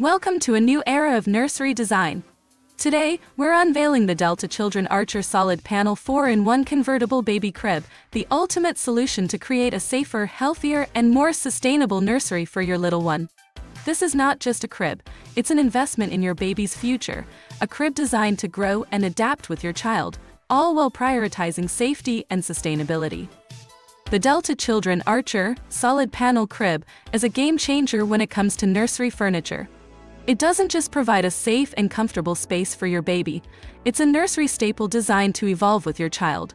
Welcome to a new era of nursery design. Today, we're unveiling the Delta Children Archer Solid Panel 4-in-1 Convertible Baby Crib, the ultimate solution to create a safer, healthier, and more sustainable nursery for your little one. This is not just a crib, it's an investment in your baby's future, a crib designed to grow and adapt with your child, all while prioritizing safety and sustainability. The Delta Children Archer Solid Panel Crib is a game changer when it comes to nursery furniture. It doesn't just provide a safe and comfortable space for your baby, it's a nursery staple designed to evolve with your child.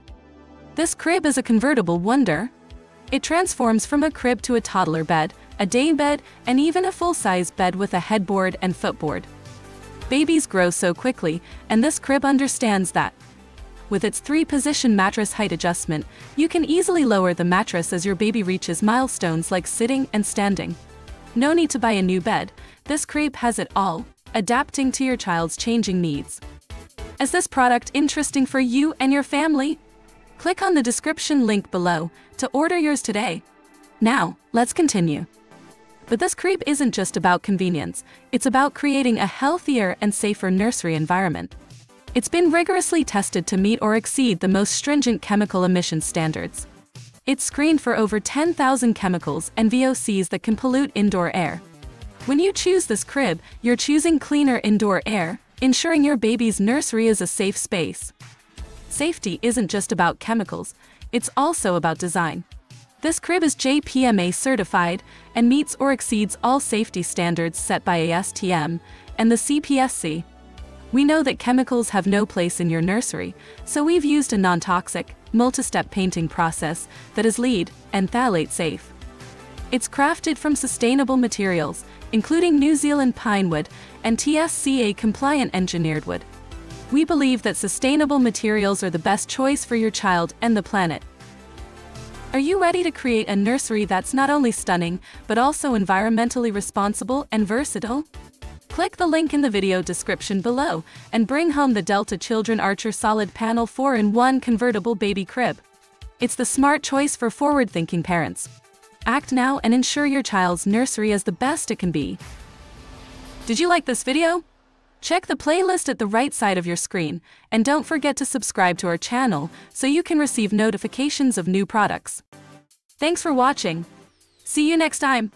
This crib is a convertible wonder. It transforms from a crib to a toddler bed, a day bed, and even a full-size bed with a headboard and footboard. Babies grow so quickly, and this crib understands that. With its three-position mattress height adjustment, you can easily lower the mattress as your baby reaches milestones like sitting and standing. No need to buy a new bed, this crib has it all, adapting to your child's changing needs. Is this product interesting for you and your family? Click on the description link below to order yours today. Now, let's continue. But this crib isn't just about convenience, it's about creating a healthier and safer nursery environment. It's been rigorously tested to meet or exceed the most stringent chemical emission standards. It's screened for over 10,000 chemicals and VOCs that can pollute indoor air. When you choose this crib, you're choosing cleaner indoor air, ensuring your baby's nursery is a safe space. Safety isn't just about chemicals, it's also about design. This crib is JPMA certified and meets or exceeds all safety standards set by ASTM and the CPSC. We know that chemicals have no place in your nursery, so we've used a non-toxic, multi-step painting process that is LEED and phthalate safe. It's crafted from sustainable materials, including New Zealand pine wood and TSCA compliant engineered wood. We believe that sustainable materials are the best choice for your child and the planet. Are you ready to create a nursery that's not only stunning, but also environmentally responsible and versatile? Click the link in the video description below and bring home the Delta Children Archer Solid Panel 4-in-1 Convertible Baby Crib. It's the smart choice for forward-thinking parents. Act now and ensure your child's nursery is the best it can be. Did you like this video? Check the playlist at the right side of your screen, and don't forget to subscribe to our channel so you can receive notifications of new products. Thanks for watching. See you next time.